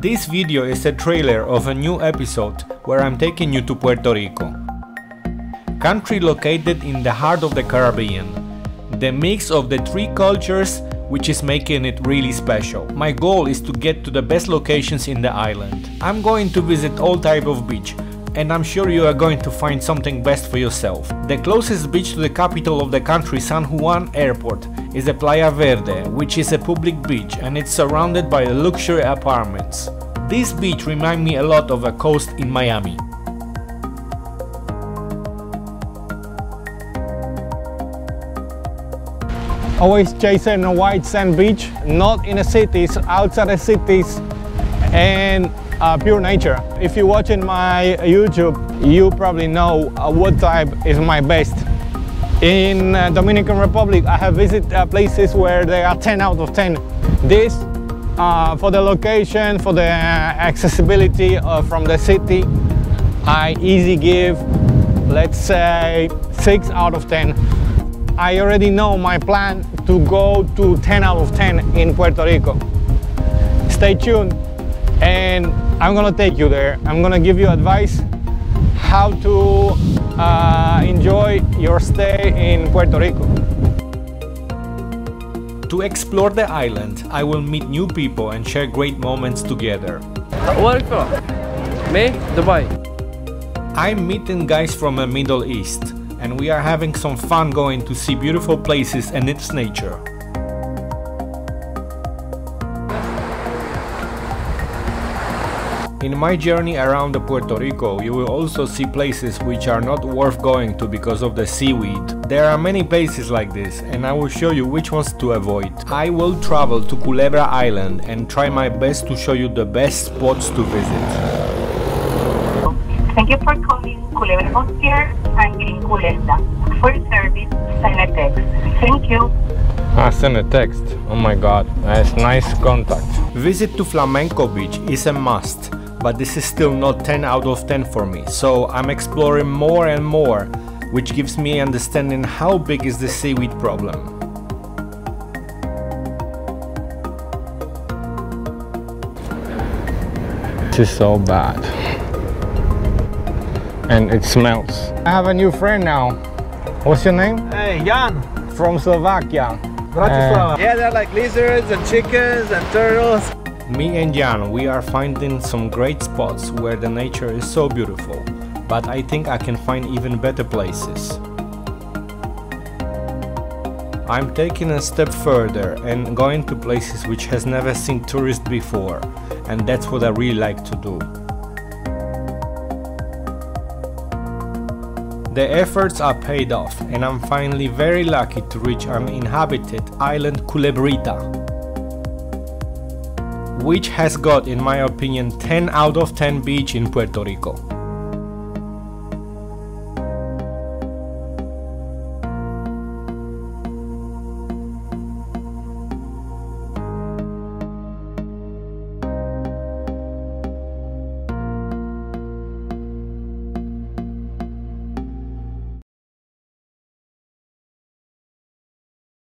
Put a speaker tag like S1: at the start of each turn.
S1: This video is a trailer of a new episode where I'm taking you to Puerto Rico. Country located in the heart of the Caribbean. The mix of the three cultures which is making it really special. My goal is to get to the best locations in the island. I'm going to visit all type of beach and I'm sure you are going to find something best for yourself. The closest beach to the capital of the country, San Juan Airport, is the Playa Verde, which is a public beach and it's surrounded by luxury apartments. This beach reminds me a lot of a coast in Miami.
S2: always chasing a white sand beach, not in the cities, outside the cities, and uh, pure nature. If you're watching my YouTube, you probably know uh, what type is my best. In uh, Dominican Republic, I have visited uh, places where they are 10 out of 10. This, uh, for the location, for the accessibility uh, from the city, I easy give, let's say, 6 out of 10. I already know my plan to go to 10 out of 10 in Puerto Rico. Stay tuned and I'm gonna take you there. I'm gonna give you advice how to uh, enjoy your stay in Puerto Rico.
S1: To explore the island, I will meet new people and share great moments together.
S3: Where from? Me? Dubai.
S1: I'm meeting guys from the Middle East and we are having some fun going to see beautiful places and its nature. In my journey around Puerto Rico, you will also see places which are not worth going to because of the seaweed. There are many places like this and I will show you which ones to avoid. I will travel to Culebra Island and try my best to show you the best spots to visit.
S4: Thank you for calling Culebra Concierge Franklin Culebra. For service, send a text. Thank you.
S2: I send a text. Oh my god, that's nice contact.
S1: Visit to Flamenco Beach is a must, but this is still not 10 out of 10 for me, so I'm exploring more and more, which gives me understanding how big is the seaweed problem.
S2: This is so bad. And it smells. I have a new friend now. What's your name?
S5: Hey, Jan,
S2: From Slovakia.
S5: Bratislava. Uh, yeah, they're like lizards and chickens and turtles.
S1: Me and Jan, we are finding some great spots where the nature is so beautiful, but I think I can find even better places. I'm taking a step further and going to places which has never seen tourists before, and that's what I really like to do. The efforts are paid off and I'm finally very lucky to reach an inhabited island Culebrita, which has got in my opinion 10 out of 10 beach in Puerto Rico.